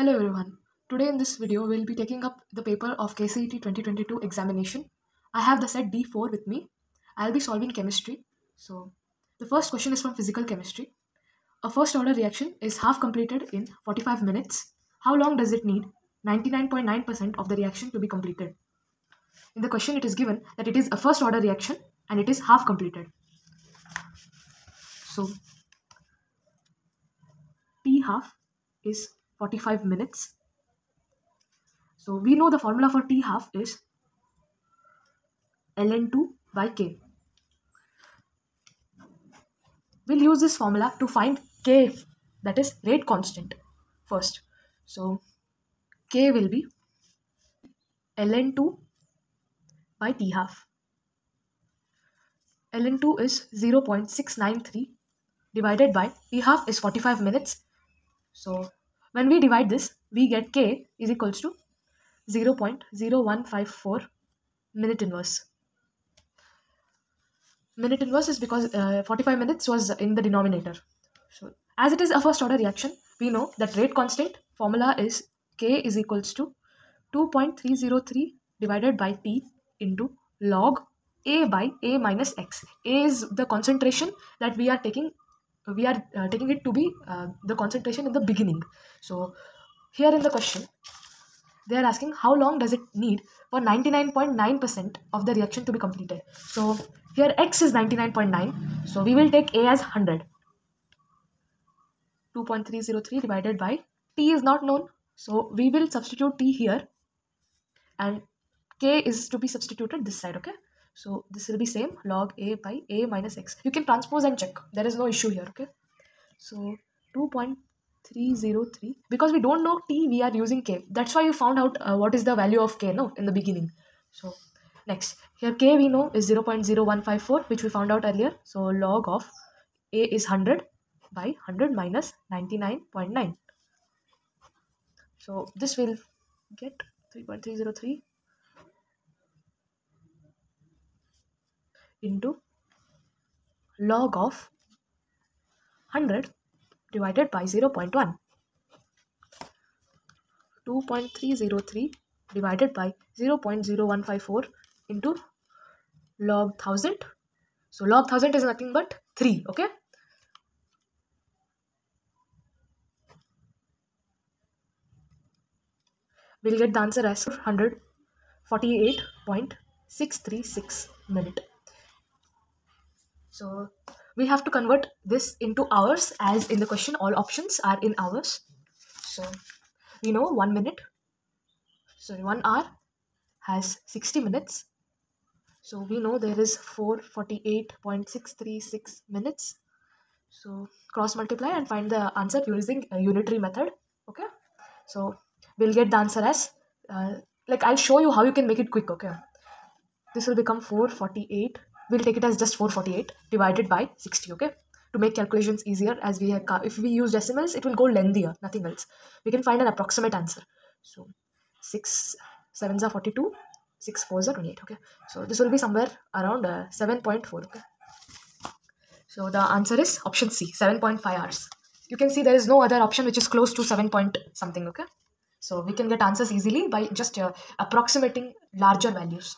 Hello everyone. Today in this video we'll be taking up the paper of KCET 2022 examination. I have the set D4 with me. I'll be solving chemistry. So the first question is from physical chemistry. A first order reaction is half completed in 45 minutes. How long does it need? 99.9% of the reaction to be completed. In the question it is given that it is a first order reaction and it is half completed. So T half is 45 minutes. So we know the formula for T half is ln2 by K. We'll use this formula to find K that is rate constant first. So K will be ln2 by T half. ln2 is 0.693 divided by T half is 45 minutes. So when we divide this, we get K is equals to 0.0154 minute inverse. Minute inverse is because uh, 45 minutes was in the denominator. So as it is a first order reaction, we know that rate constant formula is K is equals to 2.303 divided by T into log A by A minus X. A is the concentration that we are taking we are uh, taking it to be uh, the concentration in the beginning. So here in the question, they are asking how long does it need for 99.9% of the reaction to be completed. So here x is 99.9. So we will take A as 100. 2.303 divided by t is not known. So we will substitute t here and k is to be substituted this side, okay? So this will be same log a by a minus x. You can transpose and check. There is no issue here. Okay. So 2.303 because we don't know t we are using k. That's why you found out uh, what is the value of k no in the beginning. So next here k we know is 0.0154 which we found out earlier. So log of a is 100 by 100 minus 99.9. So this will get 3.303 into log of 100 divided by 0 0.1. 2.303 divided by 0 0.0154 into log 1000. So log 1000 is nothing but 3, okay? We'll get the answer as 148.636 minute. So we have to convert this into hours as in the question all options are in hours. So we know one minute, sorry, one hour has 60 minutes. So we know there is 448.636 minutes. So cross multiply and find the answer using a unitary method. Okay. So we'll get the answer as, uh, like I'll show you how you can make it quick. Okay. This will become 448 we'll take it as just 448 divided by 60 okay? To make calculations easier as we have if we use decimals it will go lengthier nothing else. We can find an approximate answer. So 6 7s are 42 6 4s are 28 okay? So this will be somewhere around uh, 7.4 okay? So the answer is option c 7.5 hours. You can see there is no other option which is close to 7 point something okay? So we can get answers easily by just uh, approximating larger values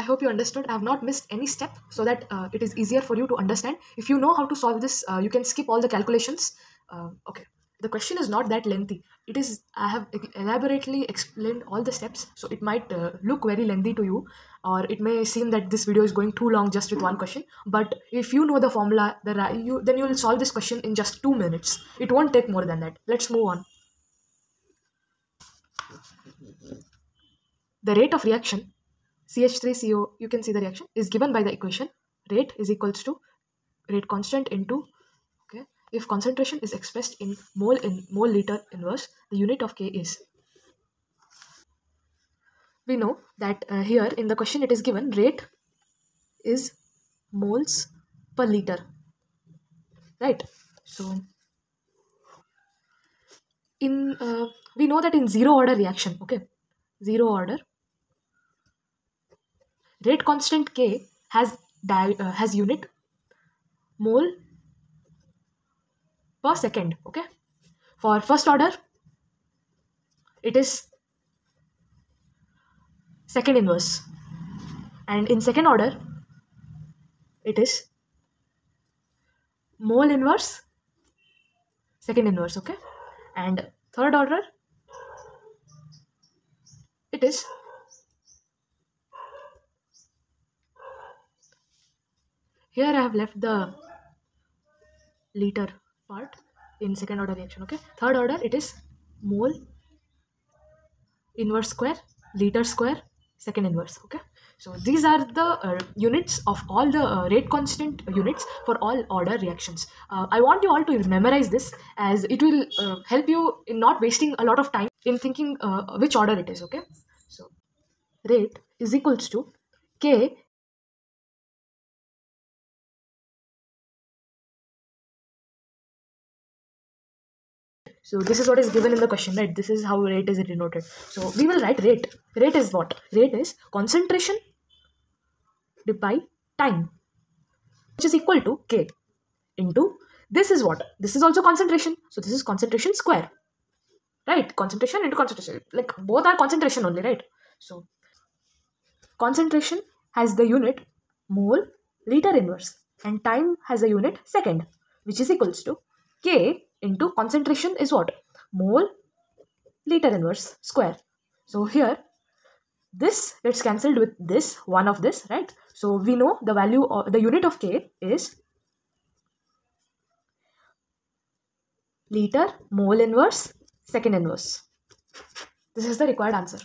I hope you understood. I have not missed any step so that uh, it is easier for you to understand. If you know how to solve this, uh, you can skip all the calculations. Uh, okay. The question is not that lengthy. It is, I have elaborately explained all the steps. So it might uh, look very lengthy to you or it may seem that this video is going too long just with one question. But if you know the formula, the, you, then you will solve this question in just two minutes. It won't take more than that. Let's move on. The rate of reaction CH3CO, you can see the reaction, is given by the equation rate is equals to rate constant into, okay, if concentration is expressed in mole in mole liter inverse, the unit of K is. We know that uh, here in the question it is given rate is moles per liter, right? So, in uh, we know that in zero order reaction, okay, zero order rate constant k has uh, has unit mole per second okay? For first order it is second inverse. And in second order it is mole inverse second inverse okay? And third order it is here I have left the liter part in second order reaction okay? Third order it is mole inverse square liter square second inverse okay? So these are the uh, units of all the uh, rate constant units for all order reactions. Uh, i want you all to memorize this as it will uh, help you in not wasting a lot of time in thinking uh, which order it is okay? So rate is equals to k So this is what is given in the question, right? This is how rate is denoted. So we will write rate. Rate is what? Rate is concentration by time, which is equal to K into this is what? This is also concentration. So this is concentration square, right? Concentration into concentration. Like both are concentration only, right? So concentration has the unit mole liter inverse and time has a unit second, which is equals to K into concentration is what? Mole liter inverse square. So here this gets cancelled with this one of this right so we know the value of the unit of k is liter mole inverse second inverse this is the required answer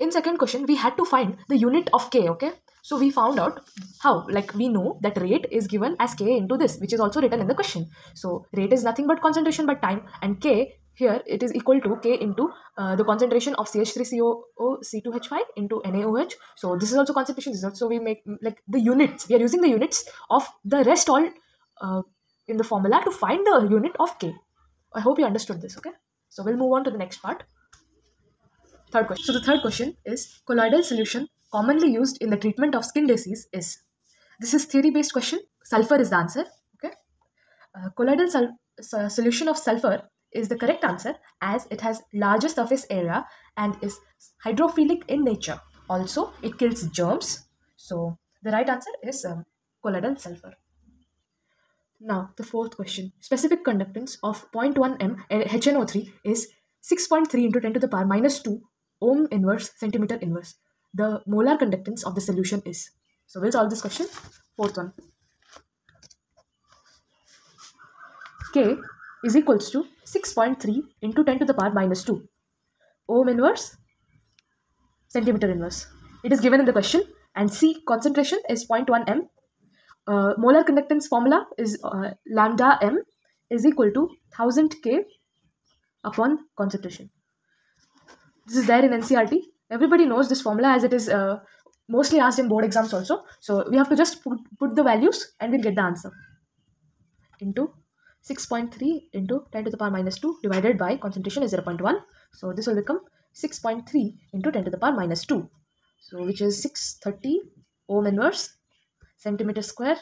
in second question we had to find the unit of k okay so we found out how, like we know that rate is given as K into this, which is also written in the question. So rate is nothing but concentration by time and K here it is equal to K into uh, the concentration of CH3CO C2H5 into NaOH. So this is also concentration. This is also we make like the units. We are using the units of the rest all uh, in the formula to find the unit of K. I hope you understood this. Okay. So we'll move on to the next part. Third question. So the third question is colloidal solution commonly used in the treatment of skin disease is this is theory based question. Sulfur is the answer okay? Uh, colloidal solution of sulfur is the correct answer as it has larger surface area and is hydrophilic in nature. Also it kills germs. So the right answer is um, colloidal sulfur. Now the fourth question. Specific conductance of 0.1 m HNO3 is 6.3 into 10 to the power minus 2 ohm inverse centimeter inverse the molar conductance of the solution is. So we'll solve this question. Fourth one. K is equals to 6.3 into 10 to the power minus 2. Ohm inverse, centimeter inverse. It is given in the question and C concentration is 0.1 m. Uh, molar conductance formula is uh, lambda m is equal to 1000 K upon concentration. This is there in NCERT everybody knows this formula as it is uh, mostly asked in board exams also. So we have to just put, put the values and we'll get the answer. Into 6.3 into 10 to the power minus 2 divided by concentration is 0.1. So this will become 6.3 into 10 to the power minus 2. So which is 630 ohm inverse centimeter square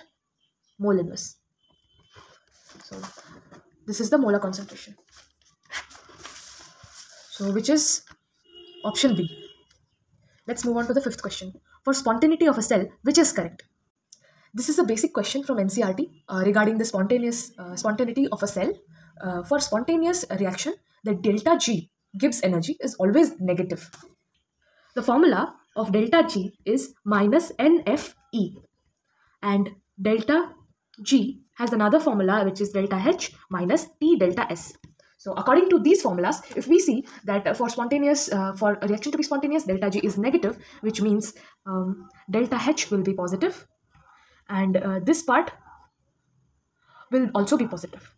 mole inverse. So this is the molar concentration. So which is option B. Let's move on to the fifth question. For spontaneity of a cell, which is correct? This is a basic question from NCERT uh, regarding the spontaneous uh, spontaneity of a cell. Uh, for spontaneous reaction, the delta G Gibbs energy is always negative. The formula of delta G is minus NFE and delta G has another formula which is delta H minus T delta S. So according to these formulas, if we see that for spontaneous, uh, for a reaction to be spontaneous, delta G is negative, which means um, delta H will be positive, and uh, this part will also be positive.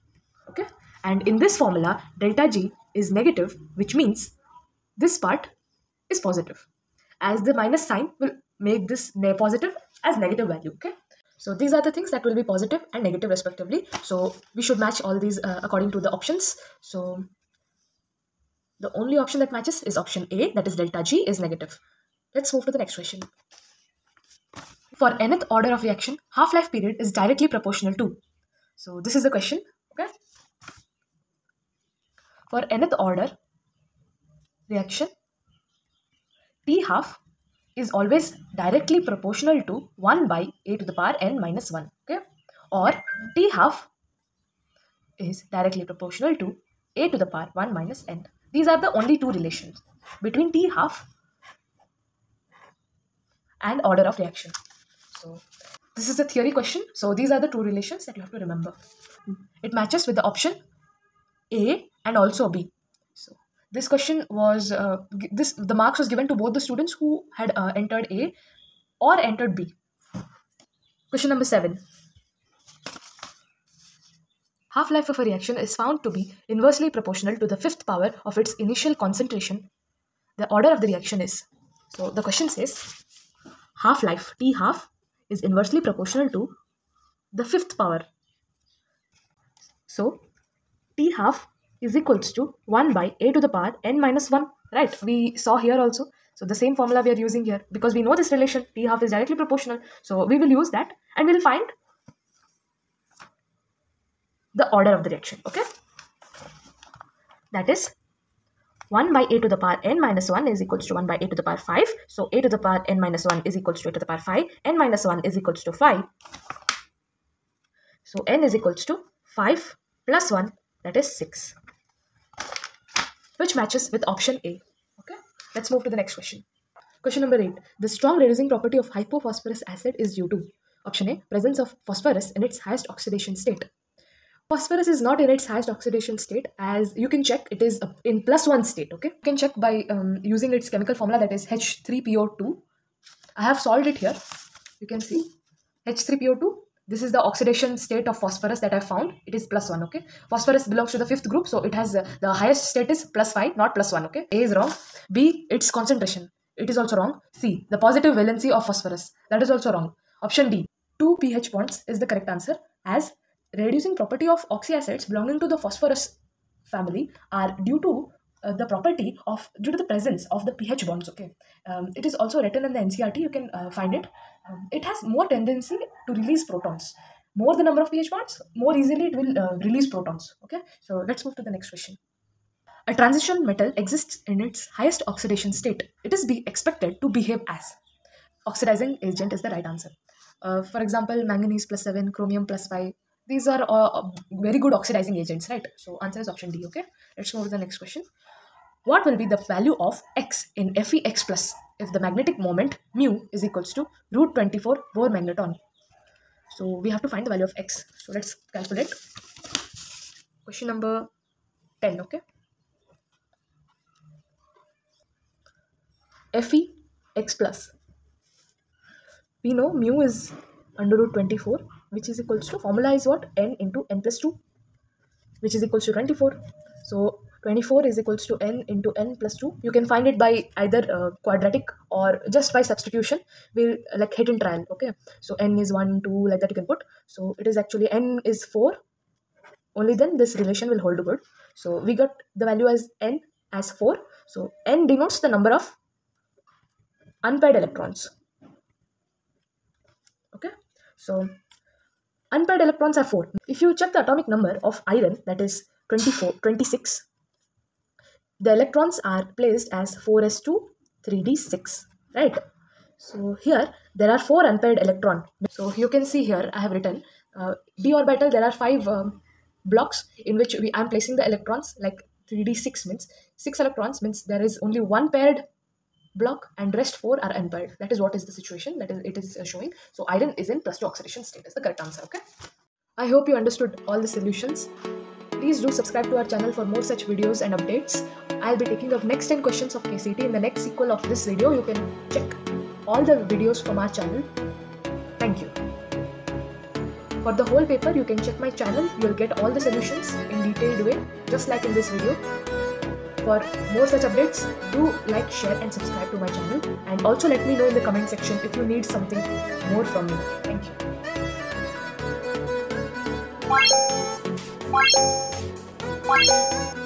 Okay, and in this formula, delta G is negative, which means this part is positive, as the minus sign will make this positive as negative value. Okay, so these are the things that will be positive and negative respectively. So we should match all these uh, according to the options. So the only option that matches is option A, that is delta G is negative. Let's move to the next question. For nth order of reaction, half-life period is directly proportional to. So this is the question. Okay. For nth order, reaction T half is always directly proportional to 1 by a to the power n minus 1 okay or T half is directly proportional to a to the power 1 minus n. These are the only two relations between T half and order of reaction. So this is a theory question. So these are the two relations that you have to remember. It matches with the option A and also B. So this question was uh, this the marks was given to both the students who had uh, entered A or entered B. Question number seven. Half-life of a reaction is found to be inversely proportional to the fifth power of its initial concentration. The order of the reaction is. So the question says half-life T half is inversely proportional to the fifth power. So T half is equals to 1 by a to the power n minus 1. Right, we saw here also. So the same formula we are using here because we know this relation T half is directly proportional. So we will use that and we'll find the order of the reaction. Okay. That is 1 by a to the power n minus 1 is equals to 1 by a to the power 5. So a to the power n minus 1 is equals to a to the power 5. n minus 1 is equals to 5. So n is equals to 5 plus 1 that is 6 which matches with option A. Okay, let's move to the next question. Question number 8. The strong reducing property of hypophosphorous acid is due to option A presence of phosphorus in its highest oxidation state phosphorus is not in its highest oxidation state as you can check it is in plus one state okay you can check by um, using its chemical formula that is h3po2 i have solved it here you can see h3po2 this is the oxidation state of phosphorus that i found. It is plus one okay? Phosphorus belongs to the fifth group so it has uh, the highest state is plus five not plus one okay? A is wrong. B its concentration. It is also wrong. C the positive valency of phosphorus. That is also wrong. Option d two ph bonds is the correct answer as reducing property of oxyacids belonging to the phosphorus family are due to uh, the property of due to the presence of the pH bonds. Okay, um, it is also written in the NCERT. You can uh, find it. Um, it has more tendency to release protons. More the number of pH bonds, more easily it will uh, release protons. Okay, so let's move to the next question. A transition metal exists in its highest oxidation state. It is be expected to behave as oxidizing agent is the right answer. Uh, for example, manganese plus 7, chromium plus 5, these are uh, very good oxidizing agents, right? So answer is option D, okay? Let's move to the next question. What will be the value of x in FeX plus if the magnetic moment mu is equals to root 24 Bohr magneton? So we have to find the value of x. So let's calculate. Question number 10, okay? Fe x plus. We know mu is under root 24 which is equals to formula is what n into n plus 2 which is equals to 24 so 24 is equals to n into n plus 2 you can find it by either uh, quadratic or just by substitution. We'll like hit and trial okay? So n is 1 2 like that you can put. So it is actually n is 4 only then this relation will hold good. So we got the value as n as 4 so n denotes the number of unpaired electrons. Okay? So Unpaired electrons are 4. If you check the atomic number of iron, that is 24, 26, the electrons are placed as 4s2, 3d6, right? So here, there are 4 unpaired electron. So you can see here, I have written uh, d orbital, there are 5 um, blocks in which we, I'm placing the electrons, like 3d6 means 6 electrons means there is only one paired block and rest 4 are unpaired. That is what is the situation that is it is uh, showing. So iron is in plus 2 oxidation state is the correct answer. Okay. I hope you understood all the solutions. Please do subscribe to our channel for more such videos and updates. I'll be taking up next 10 questions of KCET in the next sequel of this video. You can check all the videos from our channel. Thank you. For the whole paper, you can check my channel. You'll get all the solutions in detailed way, just like in this video. For more such updates, do like, share and subscribe to my channel and also let me know in the comment section if you need something more from me. Thank you. Bye.